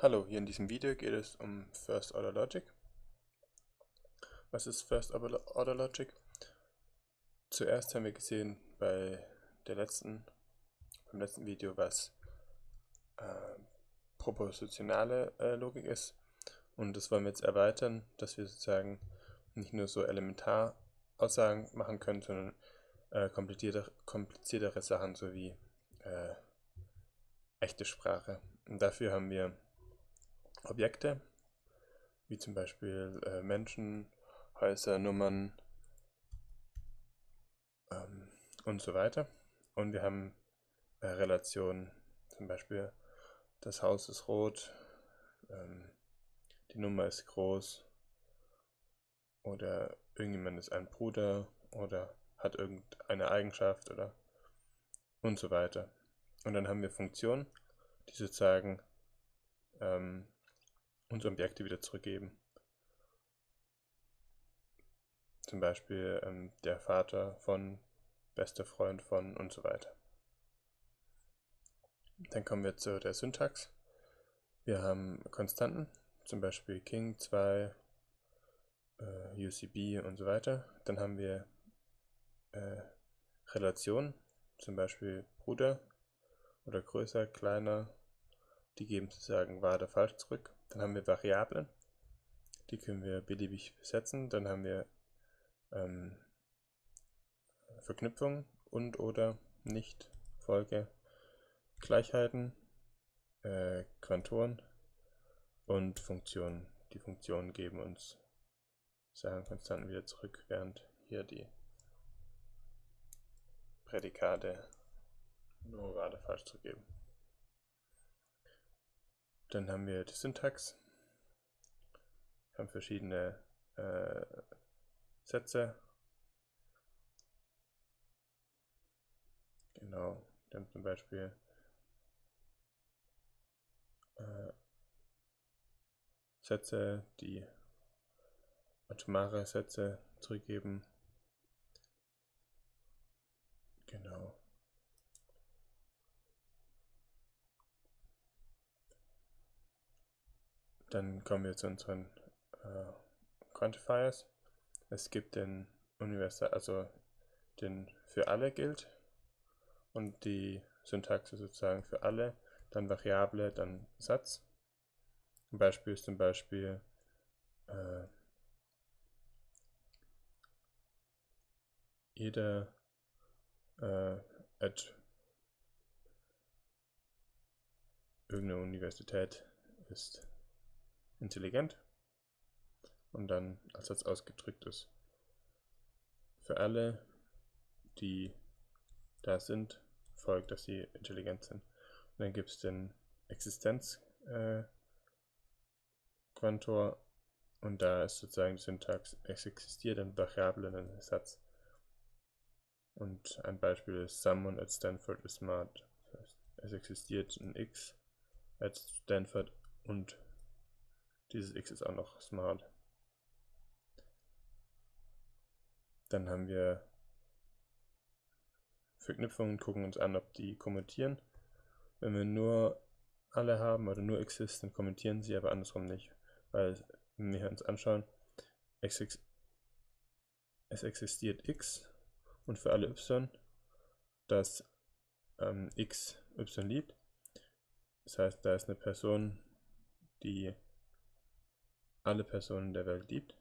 Hallo, hier in diesem Video geht es um First Order Logic. Was ist First Order Logic? Zuerst haben wir gesehen bei der letzten, beim letzten Video, was äh, propositionale äh, Logik ist. Und das wollen wir jetzt erweitern, dass wir sozusagen nicht nur so Elementaraussagen machen können, sondern äh, kompliziertere, kompliziertere Sachen sowie äh, echte Sprache. Und dafür haben wir Objekte, wie zum Beispiel äh, Menschen, Häuser, Nummern ähm, und so weiter. Und wir haben äh, Relationen, zum Beispiel das Haus ist rot, ähm, die Nummer ist groß oder irgendjemand ist ein Bruder oder hat irgendeine Eigenschaft oder und so weiter. Und dann haben wir Funktionen, die sozusagen ähm, unsere Objekte wieder zurückgeben. Zum Beispiel ähm, der Vater von, bester Freund von und so weiter. Dann kommen wir zu der Syntax. Wir haben Konstanten, zum Beispiel King 2, äh, UCB und so weiter. Dann haben wir äh, Relationen, zum Beispiel Bruder oder größer, kleiner. Die geben sozusagen wahr oder falsch zurück. Dann haben wir Variablen, die können wir beliebig besetzen. Dann haben wir ähm, Verknüpfungen und oder nicht Folge, Gleichheiten, äh, Quantoren und Funktionen. Die Funktionen geben uns Konstanten wieder zurück, während hier die Prädikate nur gerade falsch zurückgeben. Dann haben wir die Syntax. Wir haben verschiedene äh, Sätze. Genau, dann zum Beispiel äh, Sätze, die atomare Sätze zurückgeben. Genau. Dann kommen wir zu unseren äh, Quantifiers. Es gibt den Universal, also den für alle gilt und die Syntax ist sozusagen für alle, dann Variable, dann Satz. Ein Beispiel ist zum Beispiel äh, jeder äh, at irgendeine Universität ist intelligent und dann als Satz ausgedrückt ist. Für alle, die da sind, folgt, dass sie intelligent sind. Und dann gibt es den Existenzquantor äh, und da ist sozusagen die Syntax, es existiert ein Variable in einem Satz. Und ein Beispiel ist Someone at Stanford is smart. Es existiert ein X at Stanford und dieses X ist auch noch smart. Dann haben wir Verknüpfungen, gucken uns an, ob die kommentieren. Wenn wir nur alle haben oder nur exist, dann kommentieren sie, aber andersrum nicht. Weil, wenn wir uns anschauen, es existiert x und für alle y, dass ähm, x y liebt. Das heißt, da ist eine Person, die alle Personen der Welt liebt.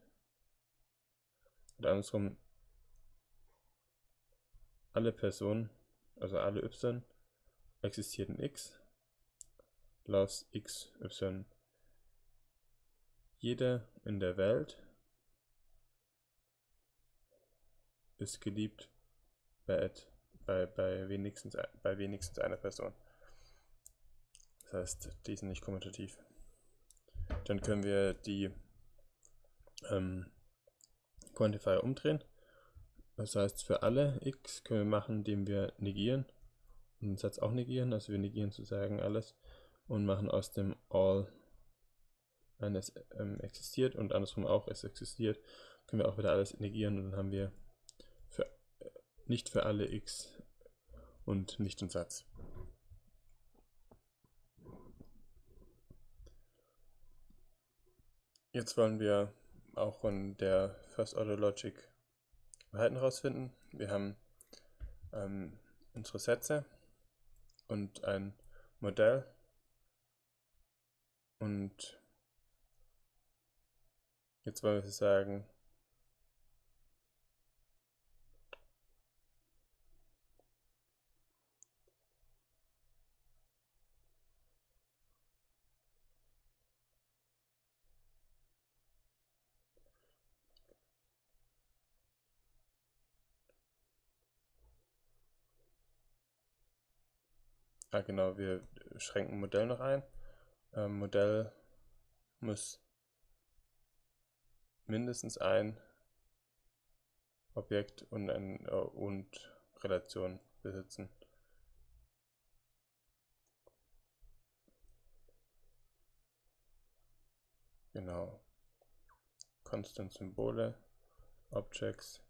Und andersrum, alle Personen, also alle y, existiert in x, los x, y. Jeder in der Welt ist geliebt bei, bei, bei, wenigstens, bei wenigstens einer Person. Das heißt, die sind nicht kommutativ. Dann können wir die ähm, Quantifier umdrehen. Das heißt, für alle x können wir machen, indem wir negieren und den Satz auch negieren. Also wir negieren sozusagen alles und machen aus dem all eines ähm, existiert und andersrum auch es existiert, können wir auch wieder alles negieren und dann haben wir für, nicht für alle x und nicht den Satz. Jetzt wollen wir auch von der First Order Logic Verhalten herausfinden. Wir haben ähm, unsere Sätze und ein Modell und jetzt wollen wir sagen, Ah, genau, wir schränken Modell noch ein. Ähm, Modell muss mindestens ein Objekt und, ein, äh, und Relation besitzen. Genau. Constant Symbole, Objects,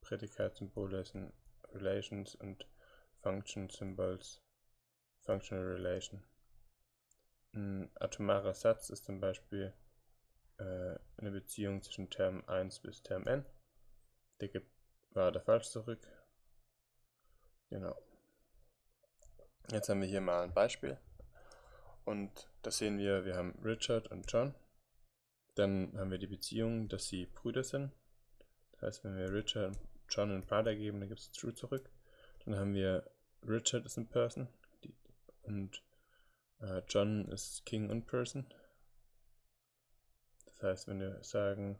Prädikatsymbole sind Relations und Function Symbols Functional Relation. Ein atomarer Satz ist zum Beispiel äh, eine Beziehung zwischen Term 1 bis Term n. Der gibt wahr oder falsch zurück. Genau. Jetzt haben wir hier mal ein Beispiel. Und da sehen wir, wir haben Richard und John. Dann haben wir die Beziehung, dass sie Brüder sind. Das heißt, wenn wir Richard und John einen Brother geben, dann gibt es True zurück. Dann haben wir Richard ist ein Person, und äh, John ist King und Person. Das heißt, wenn wir sagen,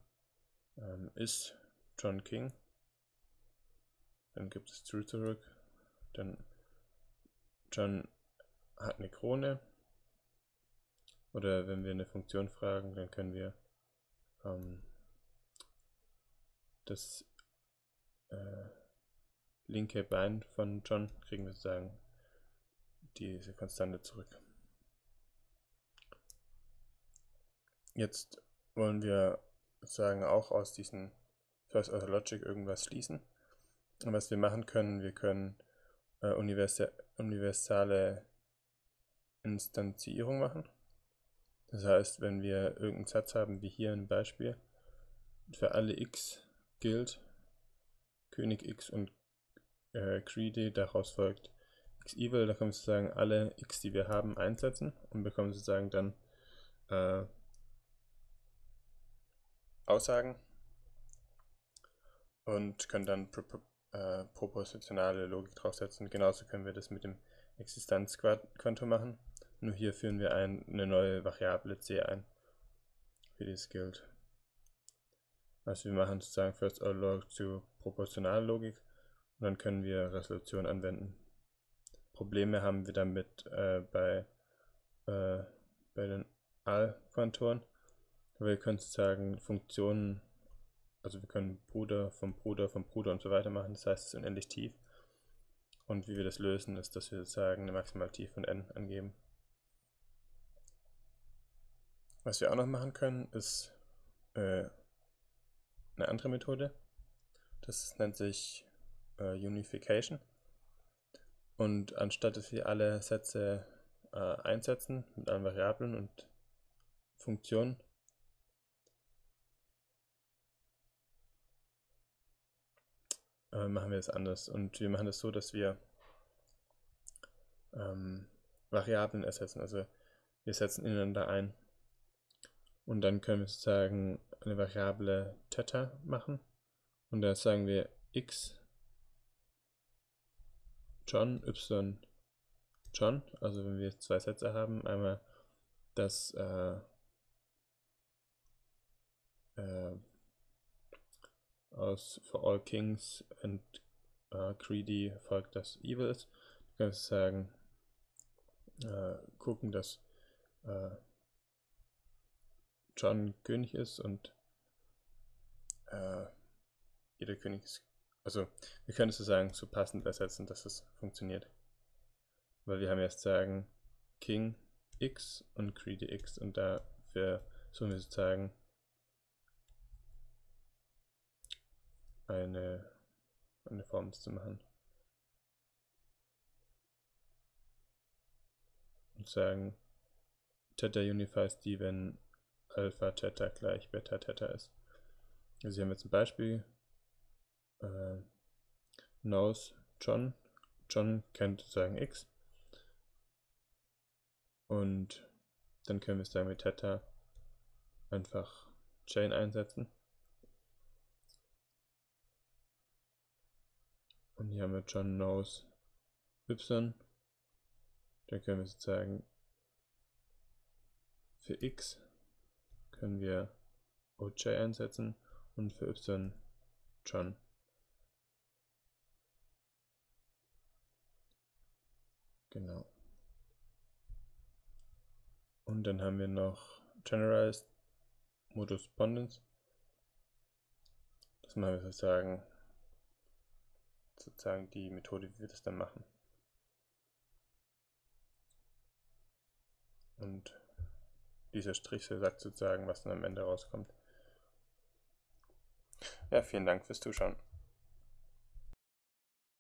ähm, ist John King, dann gibt es True zurück. Dann John hat eine Krone. Oder wenn wir eine Funktion fragen, dann können wir ähm, das äh, linke Bein von John kriegen wir sozusagen diese Konstante zurück. Jetzt wollen wir sagen auch aus diesem First Order Logic irgendwas schließen. Und was wir machen können, wir können äh, universa universale Instanzierung machen. Das heißt, wenn wir irgendeinen Satz haben, wie hier ein Beispiel, für alle x gilt König x und äh, greedy, daraus folgt x-evil, da können wir sozusagen alle x, die wir haben, einsetzen und bekommen sozusagen dann äh, Aussagen und können dann pro, äh, propositionale Logik draufsetzen. Genauso können wir das mit dem Existenzquantum machen. Nur hier führen wir ein, eine neue Variable c ein, für dieses gilt. Also wir machen sozusagen First Order Log zu proportionale Logik und dann können wir Resolution anwenden. Probleme haben wir damit äh, bei, äh, bei den Allquantoren. Wir können sozusagen Funktionen, also wir können Bruder vom Bruder vom Bruder und so weiter machen, das heißt es ist unendlich tief. Und wie wir das lösen, ist, dass wir sozusagen eine Maximaltief von n angeben. Was wir auch noch machen können, ist äh, eine andere Methode. Das nennt sich äh, Unification. Und anstatt dass wir alle Sätze äh, einsetzen mit allen Variablen und Funktionen, äh, machen wir es anders. Und wir machen das so, dass wir ähm, Variablen ersetzen. Also wir setzen ineinander ein. Und dann können wir sozusagen eine Variable Theta machen. Und da sagen wir x John, Y, John. Also wenn wir zwei Sätze haben, einmal das äh, äh, aus For All Kings and uh, Greedy folgt, dass Evil ist. Du kannst sagen, äh, gucken, dass äh, John König ist und äh, jeder König ist also, wir können es sozusagen so passend ersetzen, dass es funktioniert. Weil wir haben jetzt sagen King X und Greedy X und dafür sollen wir sozusagen eine, eine Form zu machen. Und sagen, Theta unifies die, wenn Alpha Theta gleich Beta Theta ist. Also hier haben wir zum Beispiel äh, knows John. John kennt sozusagen x. Und dann können wir sagen mit Theta einfach Chain einsetzen. Und hier haben wir John knows y. Dann können wir sozusagen für x können wir OJ einsetzen und für y John. Genau. Und dann haben wir noch Generalized Modus Ponens. Das machen wir sozusagen, sozusagen die Methode, wie wir das dann machen. Und dieser Strich sagt sozusagen, was dann am Ende rauskommt. Ja, vielen Dank fürs Zuschauen.